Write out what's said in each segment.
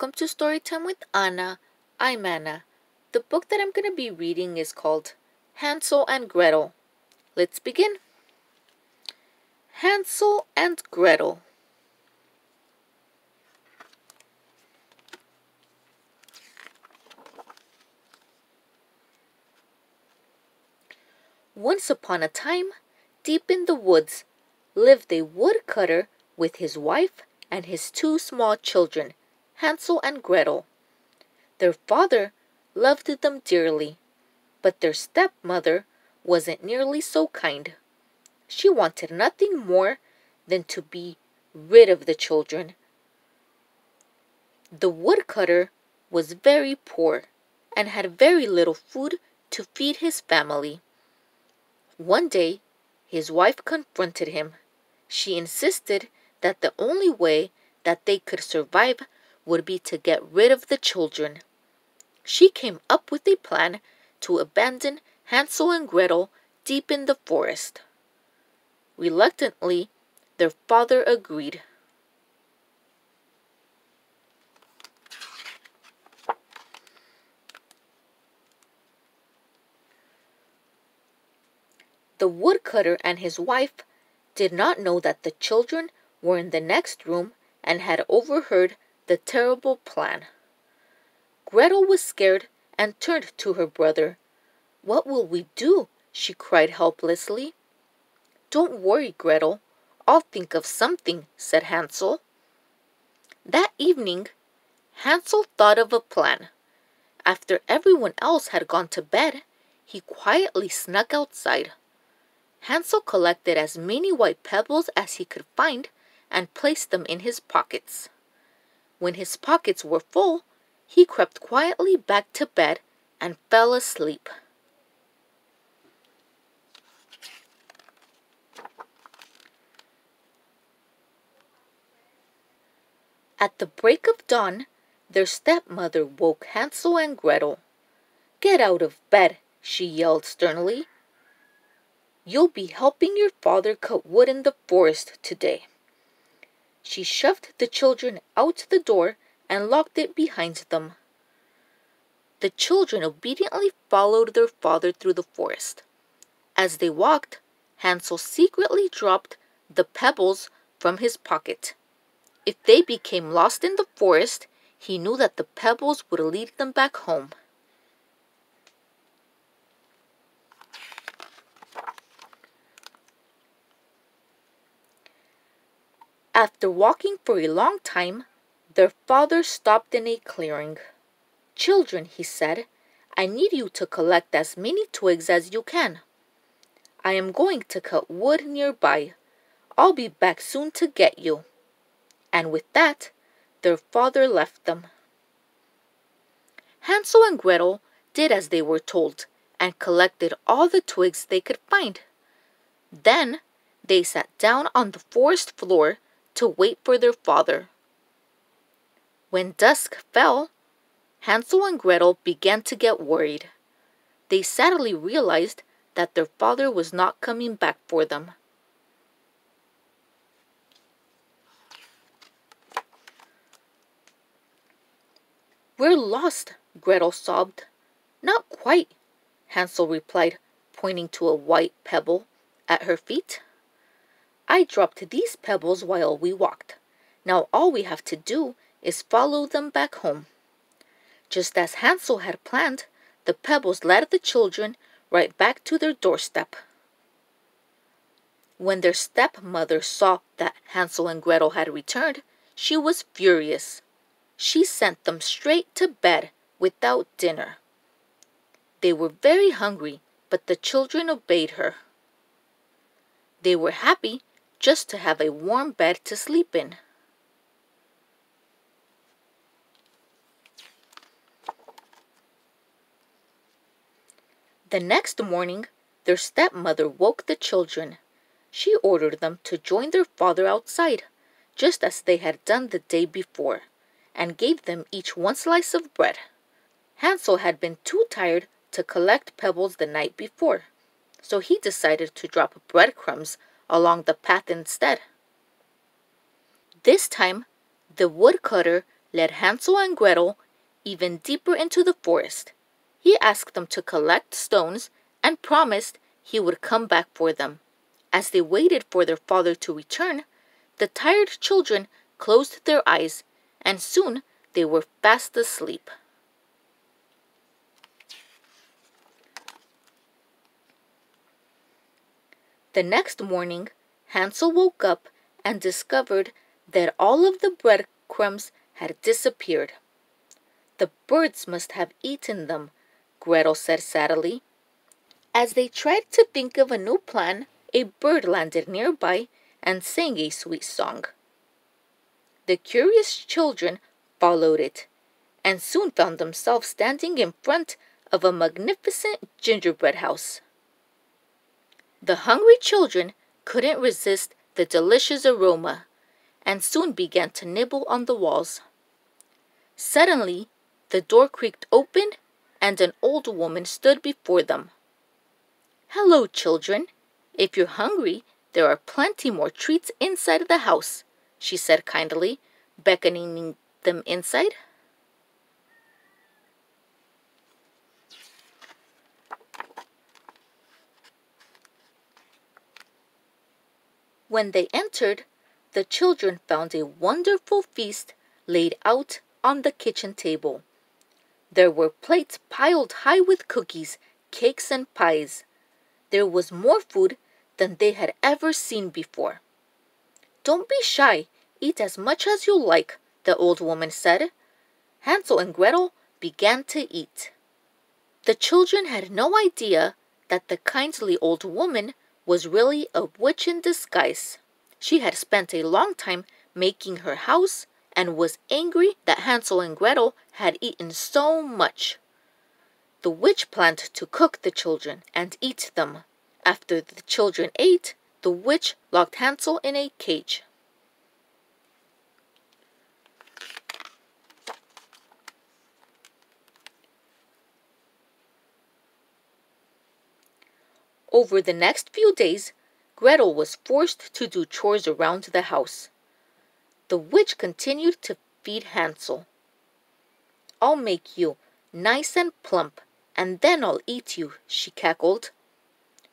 Welcome to Storytime with Ana. I'm Ana. The book that I'm going to be reading is called Hansel and Gretel. Let's begin. Hansel and Gretel. Once upon a time, deep in the woods, lived a woodcutter with his wife and his two small children, Hansel and Gretel. Their father loved them dearly, but their stepmother wasn't nearly so kind. She wanted nothing more than to be rid of the children. The woodcutter was very poor and had very little food to feed his family. One day, his wife confronted him. She insisted that the only way that they could survive would be to get rid of the children. She came up with a plan to abandon Hansel and Gretel deep in the forest. Reluctantly, their father agreed. The woodcutter and his wife did not know that the children were in the next room and had overheard the terrible plan. Gretel was scared and turned to her brother. What will we do? she cried helplessly. Don't worry, Gretel. I'll think of something, said Hansel. That evening, Hansel thought of a plan. After everyone else had gone to bed, he quietly snuck outside. Hansel collected as many white pebbles as he could find and placed them in his pockets. When his pockets were full, he crept quietly back to bed and fell asleep. At the break of dawn, their stepmother woke Hansel and Gretel. Get out of bed, she yelled sternly. You'll be helping your father cut wood in the forest today. She shoved the children out the door and locked it behind them. The children obediently followed their father through the forest. As they walked, Hansel secretly dropped the pebbles from his pocket. If they became lost in the forest, he knew that the pebbles would lead them back home. After walking for a long time, their father stopped in a clearing. Children, he said, I need you to collect as many twigs as you can. I am going to cut wood nearby. I'll be back soon to get you. And with that, their father left them. Hansel and Gretel did as they were told and collected all the twigs they could find. Then they sat down on the forest floor to wait for their father. When dusk fell, Hansel and Gretel began to get worried. They sadly realized that their father was not coming back for them. We're lost, Gretel sobbed. Not quite, Hansel replied, pointing to a white pebble at her feet. I dropped these pebbles while we walked. Now all we have to do is follow them back home. Just as Hansel had planned, the pebbles led the children right back to their doorstep. When their stepmother saw that Hansel and Gretel had returned, she was furious. She sent them straight to bed without dinner. They were very hungry, but the children obeyed her. They were happy just to have a warm bed to sleep in. The next morning, their stepmother woke the children. She ordered them to join their father outside, just as they had done the day before, and gave them each one slice of bread. Hansel had been too tired to collect pebbles the night before, so he decided to drop breadcrumbs along the path instead. This time, the woodcutter led Hansel and Gretel even deeper into the forest. He asked them to collect stones and promised he would come back for them. As they waited for their father to return, the tired children closed their eyes, and soon they were fast asleep. The next morning, Hansel woke up and discovered that all of the breadcrumbs had disappeared. The birds must have eaten them, Gretel said sadly. As they tried to think of a new plan, a bird landed nearby and sang a sweet song. The curious children followed it and soon found themselves standing in front of a magnificent gingerbread house. The hungry children couldn't resist the delicious aroma and soon began to nibble on the walls. Suddenly, the door creaked open and an old woman stood before them. Hello, children. If you're hungry, there are plenty more treats inside the house, she said kindly, beckoning them inside. When they entered, the children found a wonderful feast laid out on the kitchen table. There were plates piled high with cookies, cakes, and pies. There was more food than they had ever seen before. Don't be shy. Eat as much as you like, the old woman said. Hansel and Gretel began to eat. The children had no idea that the kindly old woman was really a witch in disguise. She had spent a long time making her house and was angry that Hansel and Gretel had eaten so much. The witch planned to cook the children and eat them. After the children ate, the witch locked Hansel in a cage. Over the next few days, Gretel was forced to do chores around the house. The witch continued to feed Hansel. I'll make you nice and plump, and then I'll eat you, she cackled.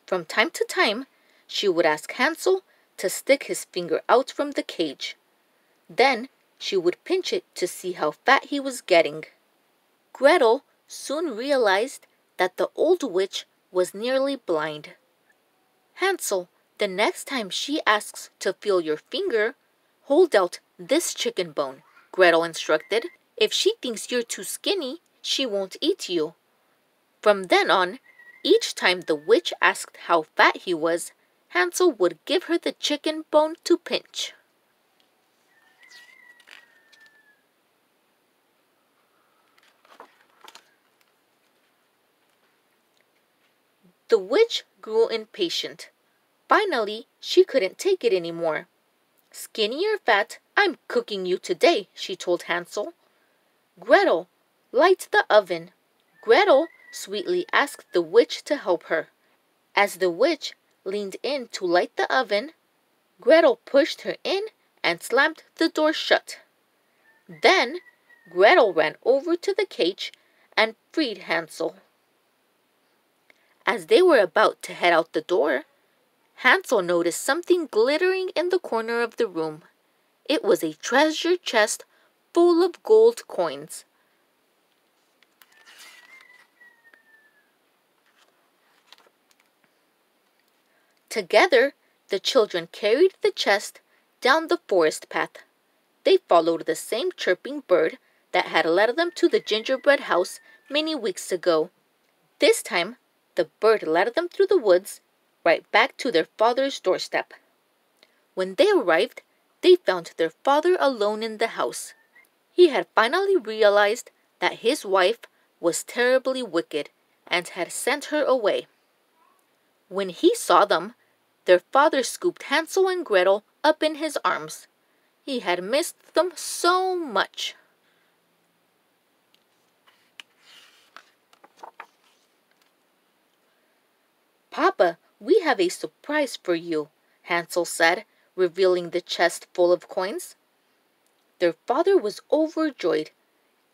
From time to time, she would ask Hansel to stick his finger out from the cage. Then she would pinch it to see how fat he was getting. Gretel soon realized that the old witch was nearly blind. Hansel, the next time she asks to feel your finger, hold out this chicken bone, Gretel instructed. If she thinks you're too skinny, she won't eat you. From then on, each time the witch asked how fat he was, Hansel would give her the chicken bone to pinch. The witch grew impatient. Finally, she couldn't take it any more. Skinny or fat, I'm cooking you today, she told Hansel. Gretel, light the oven. Gretel sweetly asked the witch to help her. As the witch leaned in to light the oven, Gretel pushed her in and slammed the door shut. Then Gretel ran over to the cage and freed Hansel. As they were about to head out the door, Hansel noticed something glittering in the corner of the room. It was a treasure chest full of gold coins. Together, the children carried the chest down the forest path. They followed the same chirping bird that had led them to the gingerbread house many weeks ago. This time, the bird led them through the woods right back to their father's doorstep. When they arrived, they found their father alone in the house. He had finally realized that his wife was terribly wicked and had sent her away. When he saw them, their father scooped Hansel and Gretel up in his arms. He had missed them so much. Papa, we have a surprise for you, Hansel said, revealing the chest full of coins. Their father was overjoyed,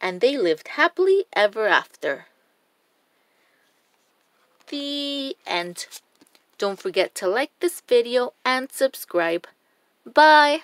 and they lived happily ever after. The end. Don't forget to like this video and subscribe. Bye!